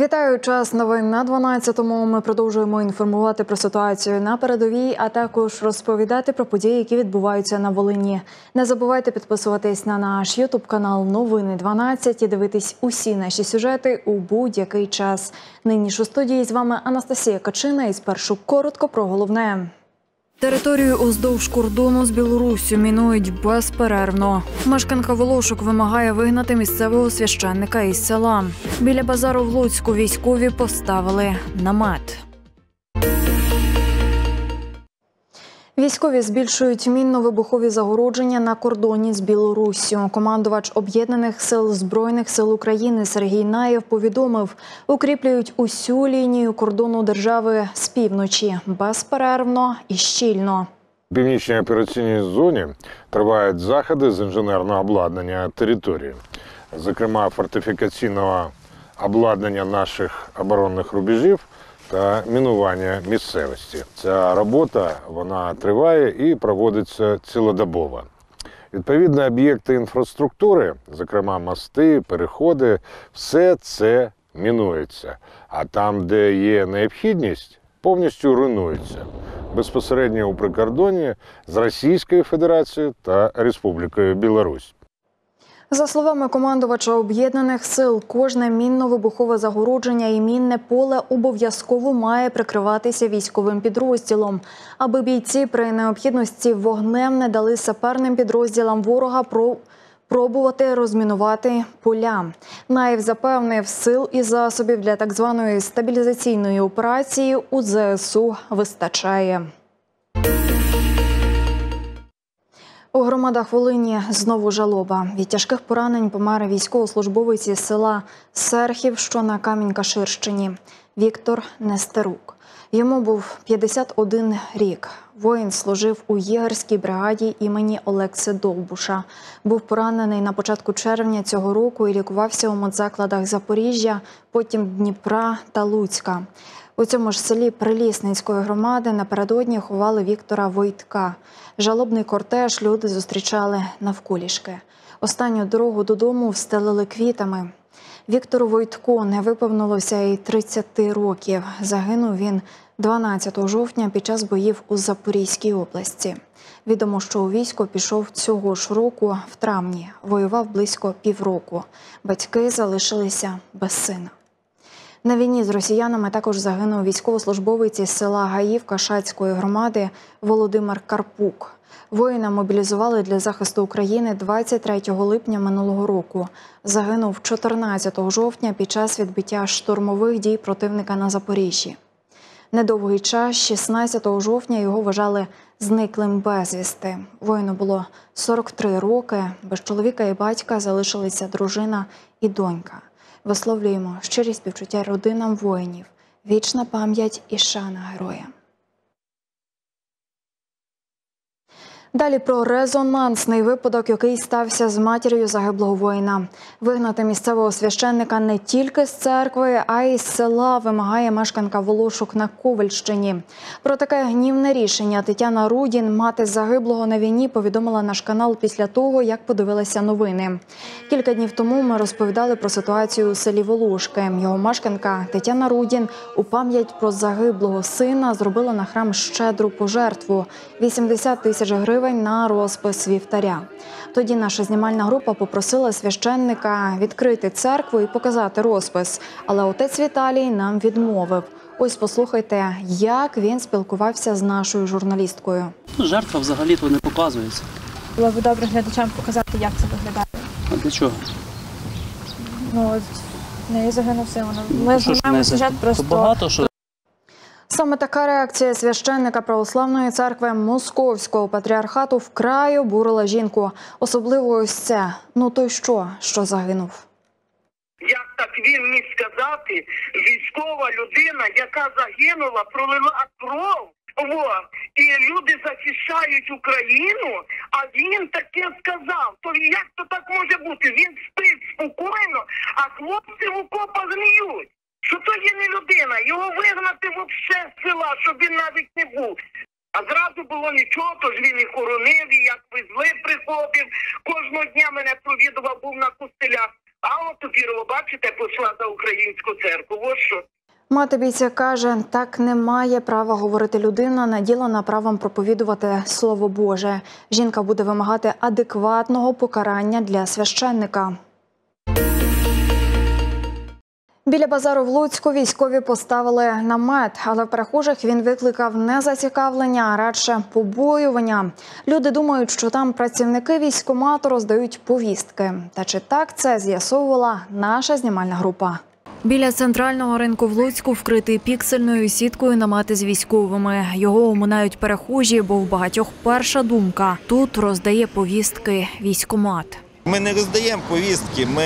Вітаю час новин на 12-му. Ми продовжуємо інформувати про ситуацію на передовій, а також розповідати про події, які відбуваються на Волині. Не забувайте підписуватись на наш Ютуб канал Новини 12 і дивитись усі наші сюжети у будь-який час. Нині ж у студії з вами Анастасія Качина. І спершу коротко про головне. Територію уздовж кордону з Білоруссю мінують безперервно. Мешканка Волошок вимагає вигнати місцевого священника із села. Біля базару в Луцьку військові поставили намет. Військові збільшують мінно-вибухові загородження на кордоні з Білоруссю. Командувач об'єднаних сил збройних сил України Сергій Наєв повідомив, укріплюють усю лінію кордону держави з півночі безперервно і щільно. В північній операційній зоні тривають заходи з інженерного обладнання території, зокрема фортифікаційного обладнання наших оборонних рубежів та мінування місцевості. Ця робота вона триває і проводиться цілодобово. Відповідно, об'єкти інфраструктури, зокрема мости, переходи, все це мінується. А там, де є необхідність, повністю руйнується безпосередньо у прикордоні з Російською Федерацією та Республікою Білорусь. За словами командувача об'єднаних сил, кожне мінно-вибухове загородження і мінне поле обов'язково має прикриватися військовим підрозділом, аби бійці при необхідності вогнем не дали саперним підрозділам ворога про. Пробувати розмінувати поля. Наїв запевнив, сил і засобів для так званої стабілізаційної операції у ЗСУ вистачає. У громадах Волині знову жалоба. Від тяжких поранень помер військовослужбовець із села Серхів, що на Камінь-Каширщині. Віктор Нестерук. Йому був 51 рік. Воїн служив у єгерській бригаді імені Олекси Довбуша. Був поранений на початку червня цього року і лікувався у медзакладах Запоріжжя, потім Дніпра та Луцька. У цьому ж селі Прилісницької громади напередодні ховали Віктора Войтка. Жалобний кортеж люди зустрічали навколішки. Останню дорогу додому встелили квітами. Віктору Войтку не виповнилося і 30 років. Загинув він 12 жовтня під час боїв у Запорізькій області. Відомо, що у військо пішов цього ж року в травні. Воював близько півроку. Батьки залишилися без сина. На війні з росіянами також загинув військовослужбовець із села Гаївка Шацької громади Володимир Карпук. Воїна мобілізували для захисту України 23 липня минулого року. Загинув 14 жовтня під час відбиття штурмових дій противника на Запоріжжі. Недовгий час, 16 жовтня, його вважали зниклим безвісти. Воїну було 43 роки. Без чоловіка і батька залишилися дружина і донька. Висловлюємо щирі співчуття родинам воїнів, вічна пам'ять і шана героям. Далі про резонансний випадок, який стався з матір'ю загиблого воїна. Вигнати місцевого священника не тільки з церкви, а й з села вимагає мешканка Волошок на Ковальщині. Про таке гнівне рішення Тетяна Рудін, мати загиблого на війні, повідомила наш канал після того, як подивилася новини. Кілька днів тому ми розповідали про ситуацію у селі Волошки. Його мешканка Тетяна Рудін у пам'ять про загиблого сина зробила на храм щедру пожертву 80 тисяч гривень гривень на розпис вівтаря. Тоді наша знімальна група попросила священника відкрити церкву і показати розпис, але отець Віталій нам відмовив. Ось послухайте, як він спілкувався з нашою журналісткою. Ну, Жертва взагалі то не показується. Було б добре глядачам показати, як це виглядає. А для чого? Ну от в неї загинув син. Ми ж знімаємо не сюжет то просто багато що Саме така реакція священника православної церкви Московського патріархату вкрай обурила жінку. Особливо ось це. Ну то й що, що загинув. Як так він міг сказати, військова людина, яка загинула, пролила кров. Во. І люди захищають Україну, а він таке сказав. То як то так може бути? Він спить спокійно, а хлопці в окопах гниють. Що то є не людина, його вигнати вообще з села, щоб він навіть не був. А зразу було нічого, тож він і хоронив, і як везли приходив. Кожного дня мене провідував, був на костелях. А от Тупірова, бачите, пішла за українську церкву. Ось що. Мати бійця каже, так не має права говорити людина, наділена правом проповідувати слово Боже. Жінка буде вимагати адекватного покарання для священника. Біля базару в Луцьку військові поставили намет, але в перехожих він викликав не зацікавлення, а радше побоювання. Люди думають, що там працівники військкомату роздають повістки. Та чи так це з'ясовувала наша знімальна група? Біля центрального ринку в Луцьку вкритий піксельною сіткою намати з військовими. Його оминають перехожі, бо в багатьох перша думка тут роздає повістки військкомат. Ми не роздаємо повістки, ми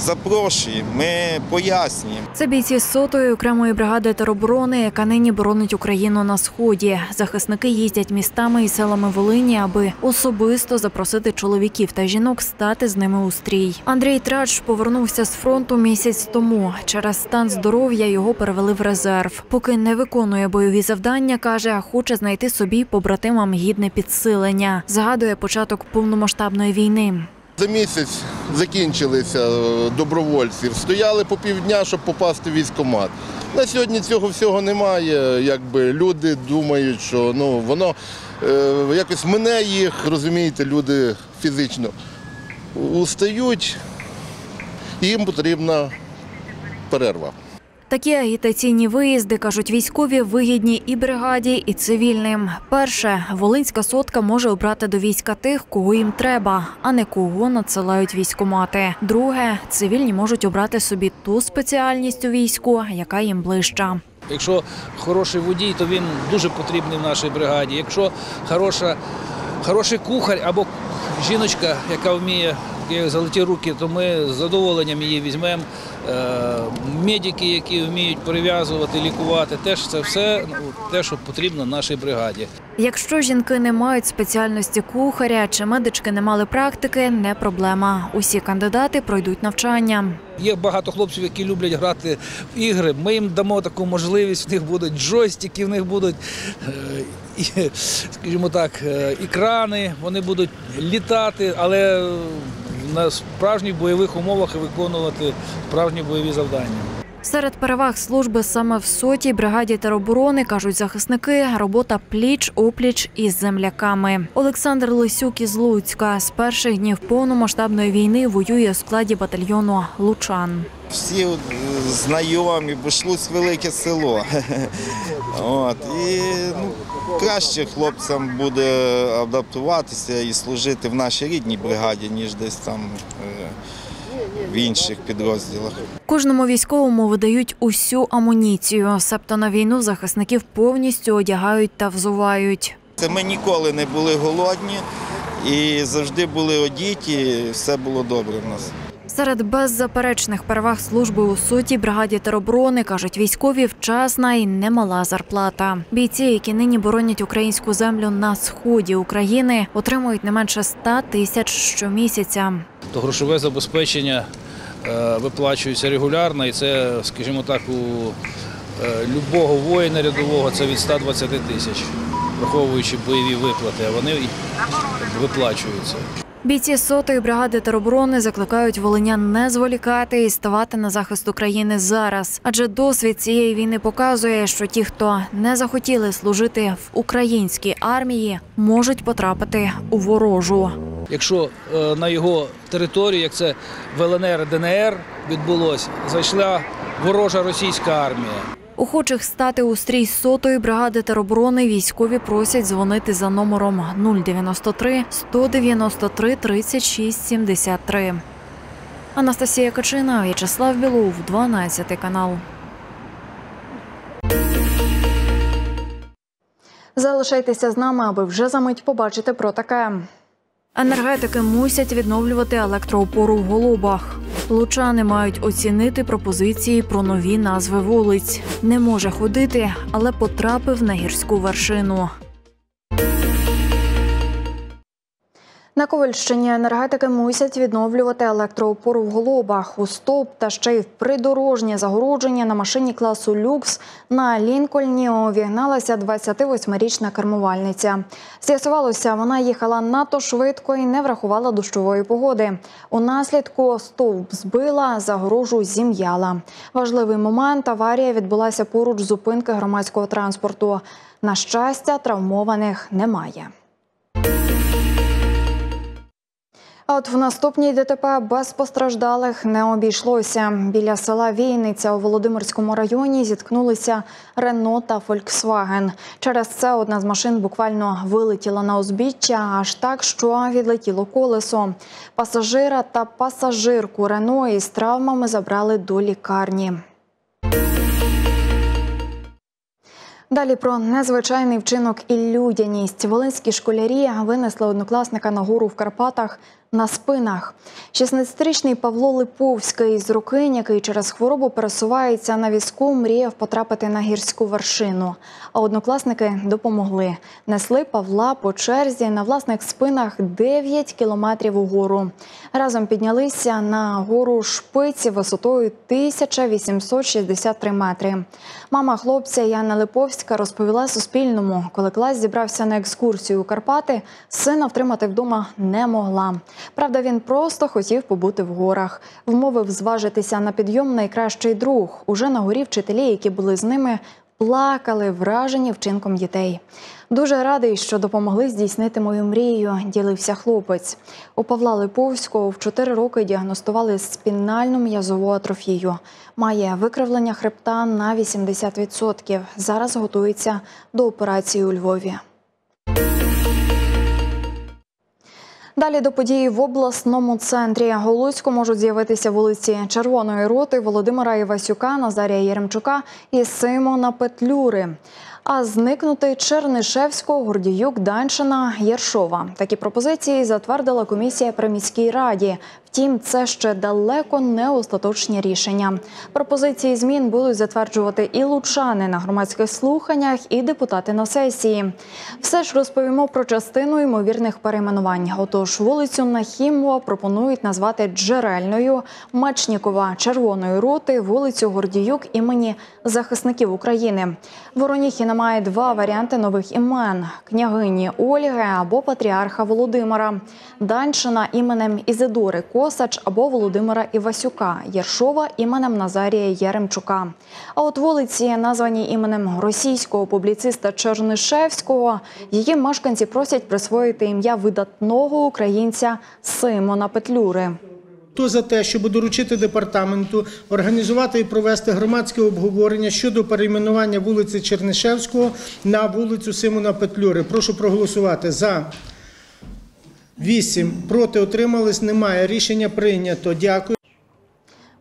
запрошуємо, ми пояснюємо. Це бійці сотої окремої бригади тероборони, яка нині боронить Україну на сході. Захисники їздять містами і селами Волині, аби особисто запросити чоловіків та жінок стати з ними у стрій. Андрій Трач повернувся з фронту місяць тому. Через стан здоров'я його перевели в резерв. Поки не виконує бойові завдання, каже, хоче знайти собі побратимам гідне підсилення. Згадує початок повномасштабної війни. За місяць закінчилися е, добровольців. Стояли по півдня, щоб попасти в військкомат. На сьогодні цього всього немає. Якби люди думають, що ну воно е, якось мене їх, розумієте, люди фізично устають, їм потрібна перерва. Такі агітаційні виїзди, кажуть військові, вигідні і бригаді, і цивільним. Перше, Волинська сотка може обрати до війська тих, кого їм треба, а не кого надсилають військомати. Друге, цивільні можуть обрати собі ту спеціальність у війську, яка їм ближча. Якщо хороший водій, то він дуже потрібний в нашій бригаді. Якщо хороша, хороший кухар або жіночка, яка вміє золоті руки, то ми з задоволенням її візьмемо. Е, Медики, які вміють перев'язувати, лікувати, теж це все ну, те, що потрібно нашій бригаді. Якщо жінки не мають спеціальності кухаря чи медички не мали практики, не проблема. Усі кандидати пройдуть навчання. Є багато хлопців, які люблять грати в ігри. Ми їм дамо таку можливість. В них будуть джойстики, в них будуть, е, і, скажімо так, е, екрани, вони будуть літати, але на справжніх бойових умовах і виконувати справжні бойові завдання. Серед переваг служби саме в сотій бригаді тероборони кажуть захисники. Робота пліч опліч із земляками. Олександр Лисюк із Луцька з перших днів повномасштабної війни воює у складі батальйону Лучан. Всі е, знайомі, бо Шлуць велике село. От. І ну, краще хлопцям буде адаптуватися і служити в нашій рідній бригаді, ніж десь там е, в інших підрозділах. Кожному військовому видають усю амуніцію. Себто на війну захисників повністю одягають та взувають. Це ми ніколи не були голодні і завжди були одіті, все було добре в нас. Серед беззаперечних переваг служби у суті бригаді тероборони кажуть військові вчасна і немала зарплата. Бійці, які нині боронять українську землю на сході України, отримують не менше 100 тисяч щомісяця. То грошове забезпечення е, виплачується регулярно, і це, скажімо так, у е, любого воїна рядового це від 120 тисяч, враховуючи бойові виплати, а вони виплачуються. Бійці сотої бригади тероборони закликають волинян не зволікати і ставати на захист України зараз. Адже досвід цієї війни показує, що ті, хто не захотіли служити в українській армії, можуть потрапити у ворожу. Якщо е, на його територію, як це в ЛНР, ДНР відбулося, зайшла ворожа російська армія. Охочих стати у стрій сотої бригади тероборони військові просять дзвонити за номером 093 193 36 73. Анастасія Качина, В'ячеслав Білов, 12 канал. Залишайтеся з нами, аби вже за мить побачити про таке. Енергетики мусять відновлювати електроопору в голубах. Лучани мають оцінити пропозиції про нові назви вулиць. Не може ходити, але потрапив на гірську вершину. На Ковальщині енергетики мусять відновлювати електроопору в голубах у стоп та ще й в придорожнє загородження на машині класу люкс на Лінкольні увігналася 28-річна кермувальниця. З'ясувалося, вона їхала надто швидко і не врахувала дощової погоди. У наслідку стовп збила, загорожу зім'яла. Важливий момент аварія відбулася поруч зупинки громадського транспорту. На щастя, травмованих немає. А от в наступній ДТП без постраждалих не обійшлося. Біля села Війниця у Володимирському районі зіткнулися Рено та Фольксваген. Через це одна з машин буквально вилетіла на узбіччя, аж так, що відлетіло колесо. Пасажира та пасажирку Рено із травмами забрали до лікарні. Далі про незвичайний вчинок і людяність. Волинські школярі винесли однокласника на гору в Карпатах на спинах. 16-річний Павло Липовський з Рукинь, який через хворобу пересувається на візку, мріяв потрапити на гірську вершину. А однокласники допомогли. Несли Павла по черзі на власних спинах 9 кілометрів угору. Разом піднялися на гору шпиці висотою 1863 метри. Мама хлопця Яна Липовська розповіла Суспільному, коли клас зібрався на екскурсію у Карпати, сина втримати вдома не могла. Правда, він просто хотів побути в горах. Вмовив зважитися на підйом найкращий друг. Уже на горі вчителі, які були з ними, плакали, вражені вчинком дітей. Дуже радий, що допомогли здійснити мою мрію, ділився хлопець. У Павла Липовського в 4 роки діагностували спінальну м'язову атрофію. Має викривлення хребта на 80%. Зараз готується до операції у Львові. Далі до події в обласному центрі у можуть з'явитися вулиці Червоної роти, Володимира Івасюка, Назарія Єремчука і Симона Петлюри. А зникнути Чернишевського, Гордіюк, Даншина, Єршова. Такі пропозиції затвердила комісія при міській раді. Втім, це ще далеко не остаточні рішення. Пропозиції змін будуть затверджувати і лучани на громадських слуханнях, і депутати на сесії. Все ж розповімо про частину ймовірних перейменувань. Отож, вулицю Нахімова пропонують назвати Джерельною, Мечнікова, Червоної роти, вулицю Гордіюк імені захисників України. Вороніхіна має два варіанти нових імен: княгині Ольги або патріарха Володимира, Даншина іменем Ізидори Косач або Володимира Івасюка, Єршова іменем Назарія Єремчука. А от вулиці, названі іменем російського публіциста Чернишевського, її мешканці просять присвоїти ім'я видатного українця Симона Петлюри. Хто за те, щоб доручити департаменту організувати і провести громадське обговорення щодо перейменування вулиці Чернишевського на вулицю Симона Петлюри? Прошу проголосувати за. Вісім проти отримались. Немає. Рішення прийнято. Дякую.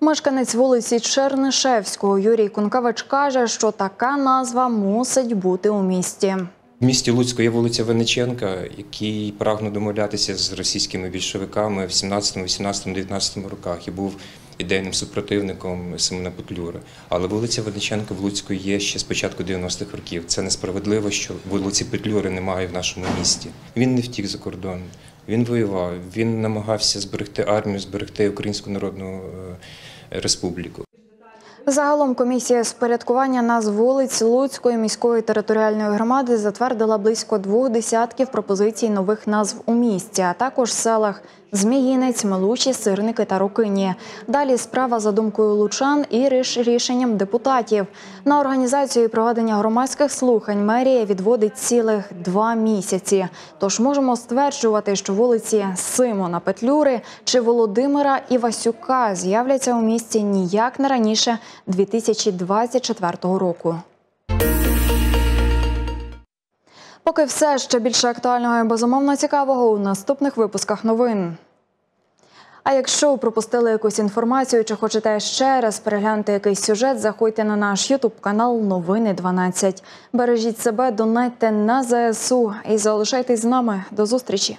Мешканець вулиці Чернишевського Юрій Кункавич каже, що така назва мусить бути у місті. В місті Луцьку є вулиця Вениченка, який прагнув домовлятися з російськими більшовиками в 17, 18, 19 роках і був ідейним супротивником Симона Петлюри. Але вулиця Вениченка в Луцьку є ще з початку 90-х років. Це несправедливо, що вулиці Петлюри немає в нашому місті. Він не втік за кордон, він воював, він намагався зберегти армію, зберегти Українську Народну е, Республіку. Загалом комісія з порядкування назв вулиць Луцької міської територіальної громади затвердила близько двох десятків пропозицій нових назв у місті, а також селах Зміїнець, Мелучі, Сирники та Рукині. Далі справа за думкою лучан і ріш- рішенням депутатів. На організацію і проведення громадських слухань мерія відводить цілих два місяці. Тож можемо стверджувати, що вулиці Симона Петлюри чи Володимира Івасюка з'являться у місті ніяк не раніше 2024 року. Поки все ще більше актуального і безумовно цікавого у наступних випусках новин. А якщо пропустили якусь інформацію чи хочете ще раз переглянути якийсь сюжет, заходьте на наш Ютуб канал Новини 12. Бережіть себе, донайте на ЗСУ і залишайтесь з нами. До зустрічі.